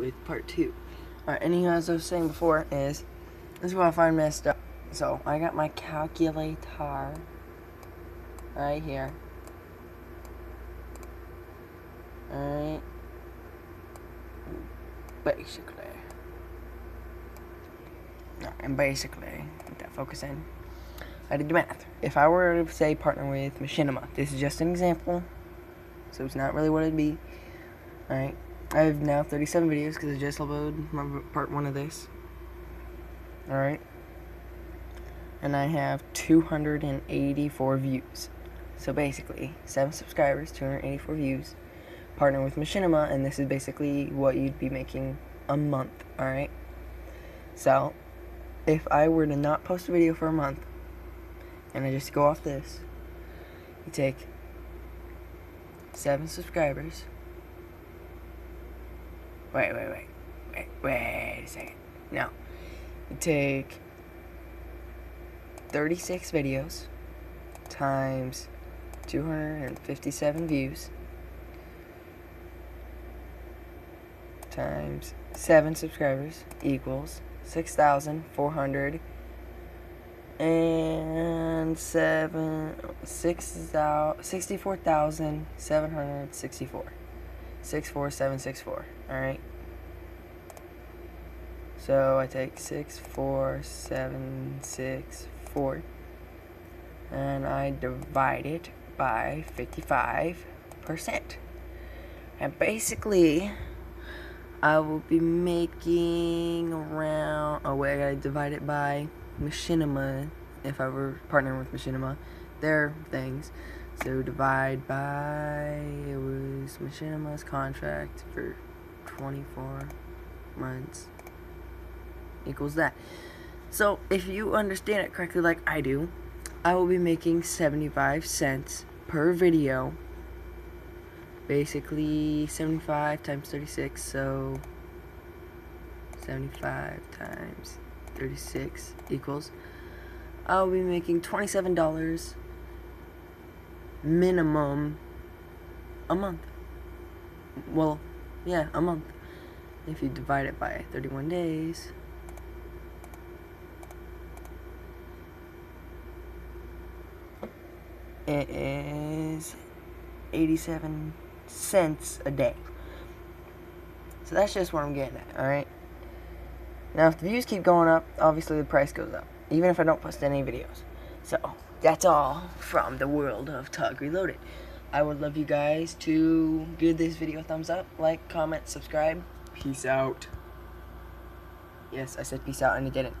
with part two. Alright, and as I was saying before, is this is what I find messed up. So I got my calculator right here. Alright. Basically. And basically, with that focus in, I did the math. If I were to say partner with Machinima, this is just an example, so it's not really what it'd be. Alright. I have now 37 videos because I just uploaded my part one of this. Alright. And I have 284 views. So basically, 7 subscribers, 284 views. Partner with Machinima, and this is basically what you'd be making a month. Alright. So, if I were to not post a video for a month, and I just go off this, you take 7 subscribers Wait, wait, wait. Wait, wait a second. No. You take 36 videos times 257 views times 7 subscribers equals 6,400 and 7 64,764 64764 alright. So I take 64764 and I divide it by 55% and basically I will be making around oh wait I divide it by Machinima. If I were partnering with Machinima their things so divide by, it was Machinima's contract for 24 months equals that. So if you understand it correctly like I do, I will be making 75 cents per video. Basically 75 times 36, so 75 times 36 equals I'll be making $27 minimum a month. Well, yeah, a month. If you divide it by 31 days. It is 87 cents a day. So that's just what I'm getting at, alright? Now, if the views keep going up, obviously the price goes up. Even if I don't post any videos. So, that's all from the world of Tog Reloaded. I would love you guys to give this video a thumbs up, like, comment, subscribe. Peace out. Yes, I said peace out and I didn't.